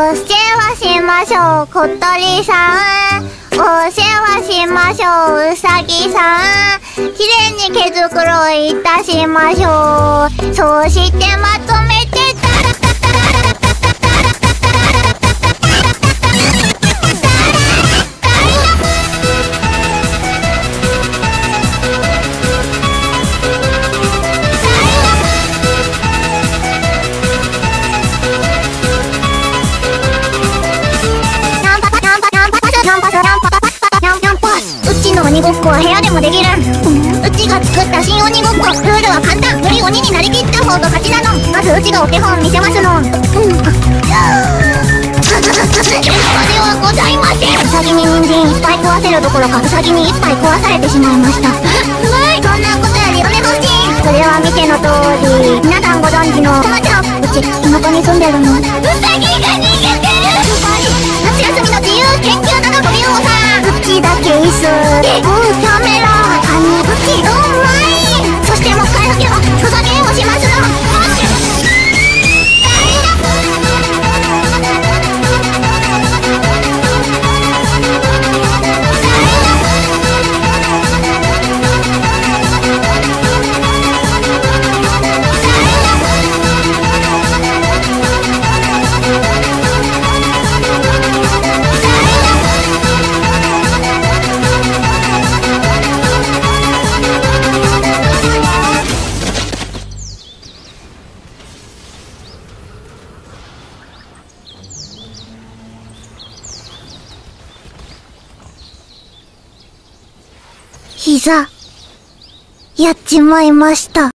お世話しましょう、小鳥さん。お世話しましょう、うさぎさん。きれいに毛づくろいたしましょう。そしてま鬼ごっこは部屋でもできる。うちが作った新鬼ごっこルールは簡単。より鬼になりきった方が勝ちなの。まずうちがお手本見せますの。うんではございません。ウサギに人参いっぱい食わせるどころかウサギに一杯壊されてしまいましたはいそん。なことよりおねほしいそれは見ての通り皆さんご存知のトマちゃん。うち田舎に住ん。でるのウサギが逃げ Yeah. 膝。やっちまいました。